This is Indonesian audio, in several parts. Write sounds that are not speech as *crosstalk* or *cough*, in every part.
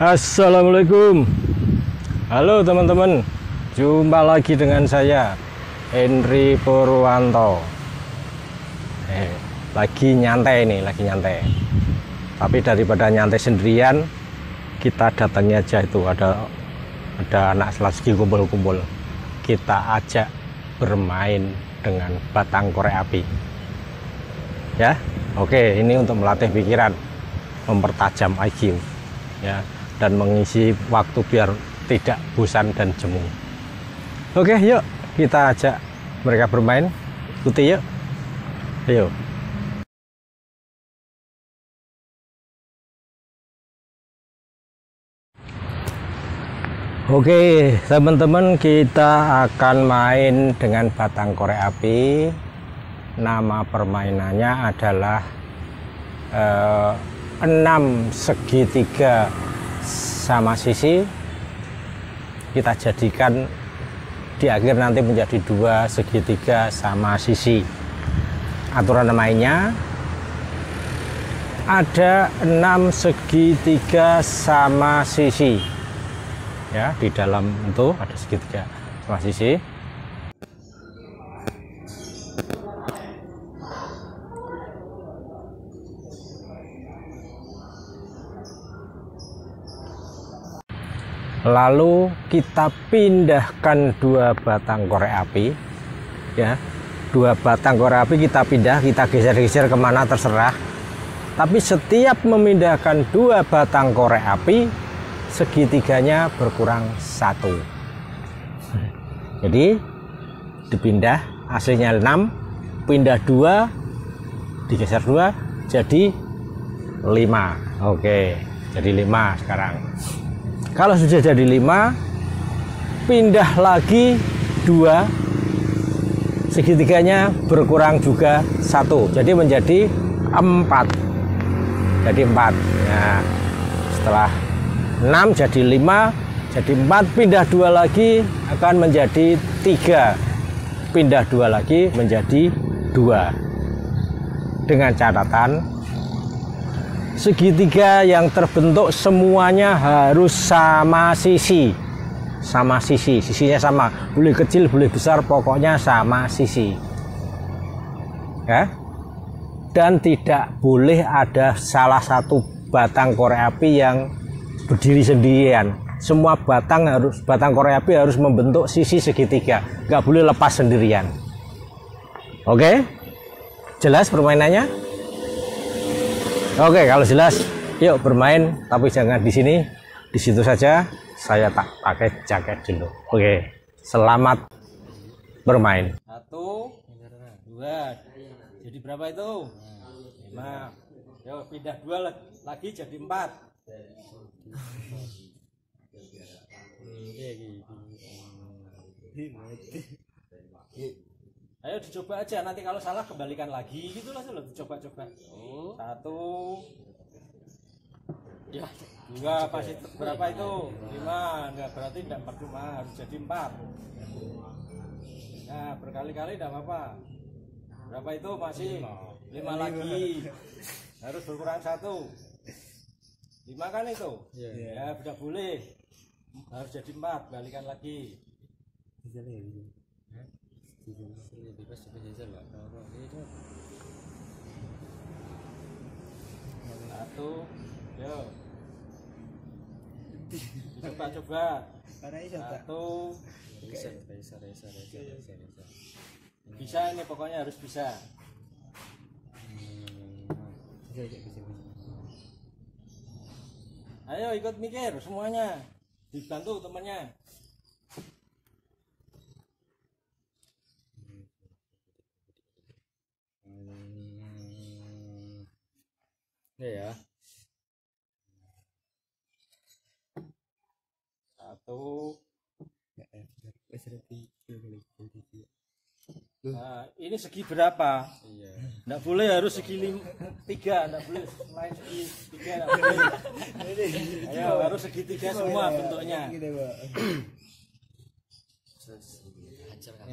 Assalamualaikum. Halo teman-teman. Jumpa lagi dengan saya Henry Purwanto. Eh, Lagi nyantai nih Lagi nyantai. Tapi daripada nyantai sendirian Kita datangnya aja itu. Ada ada anak selagi kumpul-kumpul. Kita ajak bermain dengan batang korek api. Ya Oke. Ini untuk melatih pikiran. Mempertajam IQ Ya dan mengisi waktu biar tidak bosan dan jemu. Oke, yuk kita ajak mereka bermain. Ikuti yuk. Ayo. Oke, teman-teman, kita akan main dengan batang korek api. Nama permainannya adalah eh, enam segitiga sama sisi kita jadikan di akhir nanti menjadi dua segitiga sama sisi. Aturan mainnya ada enam segitiga sama sisi. Ya di dalam itu ada segitiga sama sisi lalu kita pindahkan dua batang korek api ya. Dua batang korek api kita pindah kita geser-geser ke mana terserah. Tapi setiap memindahkan dua batang korek api segitiganya berkurang satu. Jadi dipindah aslinya 6 pindah dua digeser dua jadi 5 oke jadi 5 sekarang kalau sudah jadi lima pindah lagi dua. Segitiganya berkurang juga satu. Jadi menjadi empat. Jadi empat. Nah setelah enam jadi lima jadi empat pindah dua lagi akan menjadi tiga. Pindah dua lagi menjadi dua. Dengan catatan segitiga yang terbentuk semuanya harus sama sisi. Sama sisi. Sisinya sama. Boleh kecil boleh besar pokoknya sama sisi. Ya? Dan tidak boleh ada salah satu batang korek api yang berdiri sendirian. Semua batang harus batang korek api harus membentuk sisi segitiga. Nggak boleh lepas sendirian. Oke? Jelas permainannya Oke, kalau jelas, yuk bermain. Tapi jangan di sini, di situ saja. Saya tak pakai jaket dulu. Oke, selamat bermain. Satu, dua. Jadi berapa itu? Lima. Yuk pindah dua lagi jadi empat. Ayo dicoba aja nanti kalau salah kembalikan lagi gitu lah lo dicoba-coba. Oh. Satu. Ya, dua pasti berapa itu? Lima. Enggak berarti tidak percuma harus jadi empat. Nah, berkali-kali tidak apa-apa. Berapa itu masih lima lagi. Harus berkurang satu. Lima kan itu? Ya, ya sudah boleh. Harus jadi empat, balikan lagi. Bisa bebas bebas lah satu yo coba coba satu bisa bisa bisa bisa bisa bisa bisa ini pokoknya harus bisa ayo ikut mikir semuanya dibantu temannya ya satu Nah, ini segi berapa? Iya. Boleh harus segi lim, tiga, nggak boleh lain segi tiga, nggak boleh. Ayo, harus segi tiga semua bentuknya.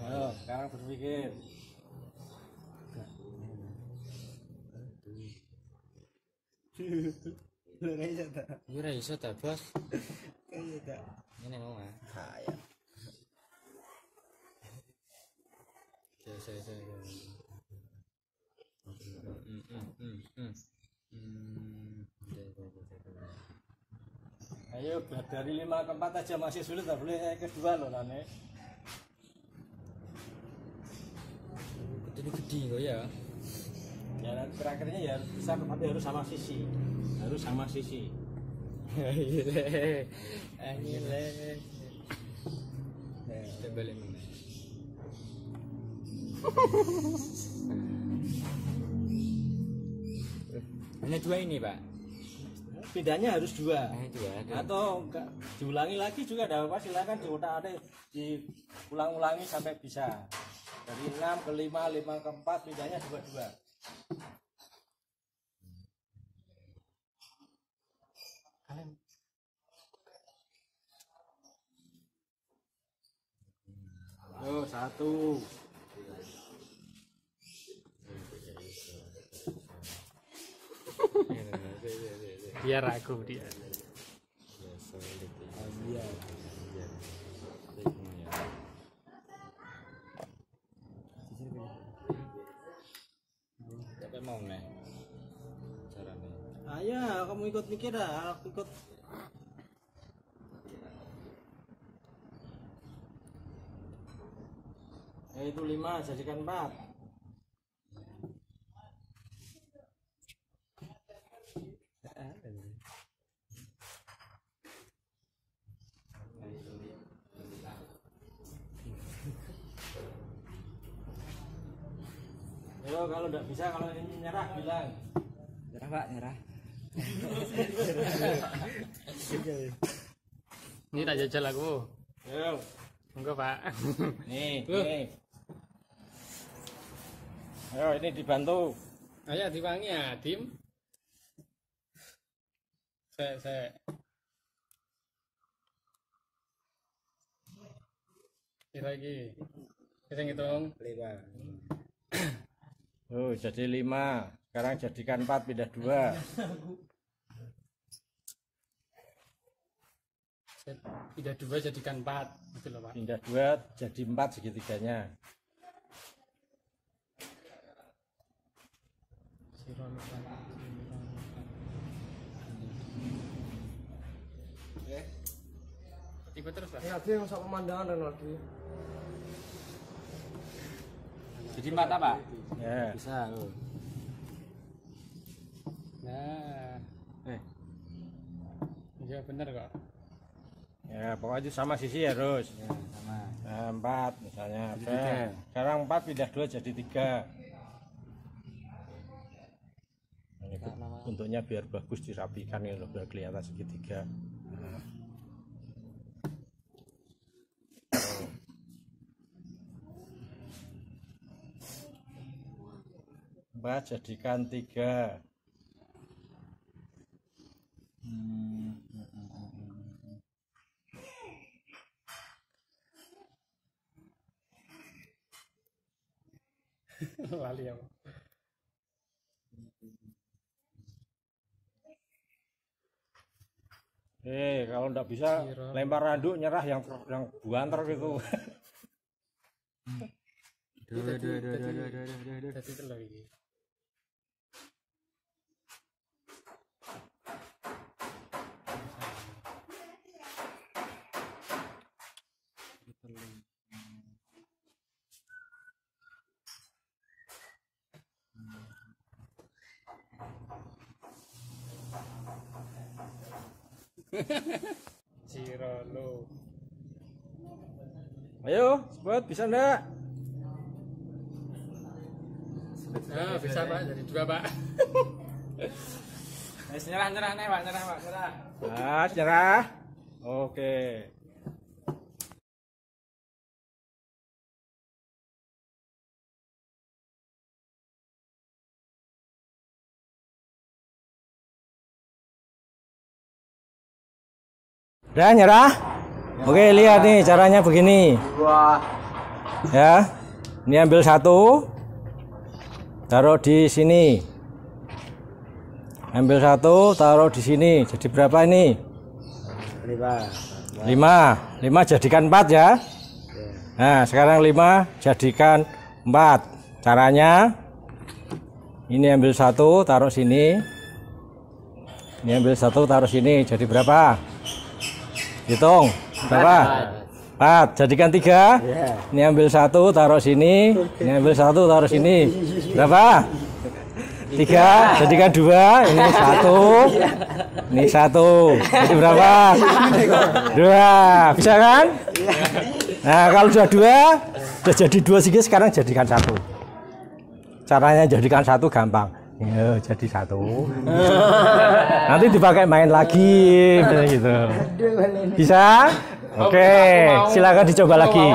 Ayo, sekarang berpikir. Iso ta. Iso ta, Bos. Iya ta. Ini mau ah. Kaya. Saya saya saya. Hmm, hmm. Ayo dari lima ke empat aja masih sulit tak boleh yang kedua loh Nane. Ini gede kok ya. Terakhirnya ya harus bisa tapi harus sama sisi. Harus sama sisi. Akhirnya. Kita balik mana? Hanya dua ini, Pak. Pindahnya harus dua. Hanya dua. ada. Atau enggak diulangi lagi juga ada apa silakan diutak atik diulang-ulangi sampai bisa. Dari 6 ke 5, 5 ke 4 pindahnya dua-dua. Yo, satu. biar aku dia aku ikut. Eh, itu lima, jadikan empat. Ayo, kalau tidak bisa, kalau ini nyerah, bilang. Nyerah, Pak, nyerah. Ini tak jajal aku Ayo, enggak pak nih, *laughs* Loh. nih. Ayo, ini dibantu. ayo diwangi ya tim saya saya Ini lagi kita ngitung Lima. *clears throat* Oh, jadi lima. Sekarang jadikan empat, pindah dua. tidak dua jadikan empat gitu loh pak Pindah dua, jadi empat segitiganya. ikut terus pak Ya, dia masuk pemandangan Ronaldo. Jadi mata pak? Ya. Bisa. Oh. Nah Eh. iya bener kok Ya, pokoknya sama sisi harus. Ya, sama. Nah, empat misalnya. Jadi Oke. tiga. Sekarang empat pindah dua jadi tiga. Ini bentuknya biar bagus dirapikan ya loh, biar kelihatan segitiga. Nah. Empat jadikan tiga. *laughs* lali aku Eh, kalau nggak bisa lempar randuk nyerah yang yang buanter gitu. Dua, dua, dua, dua, dua, dua, dua, dua, dua. jadi telur ini *laughs* Cirolo Ayo, sebut bisa enggak? Ah, bisa pak jadi dua pak *laughs* Eh, nyerah, nyerah, nih, Pak, nyerah, Pak, nyerah. Nah, nyerah. Oke. Udah nyerah? Oke, lihat nih caranya begini. Ya. Ini ambil satu. Taruh di sini. ambil satu taruh di sini. Jadi berapa ini? Lima. Lima. Lima jadikan empat ya. Nah sekarang lima jadikan empat. Caranya ini ambil satu taruh sini. Ini ambil satu taruh sini. Jadi berapa hitung. Berapa? Empat. Jadikan tiga. Ya ini ambil satu taruh sini. Ini ambil satu taruh sini. Berapa? Tiga. Jadikan dua. Ini satu. Ini satu. Jadi berapa? Dua. Bisa kan? Nah kalau sudah dua sudah jadi dua sih sekarang jadikan satu. Caranya jadikan satu gampang ya jadi satu. *laughs* Nanti dipakai main lagi misalnya gitu. Bisa? Oke silakan dicoba lagi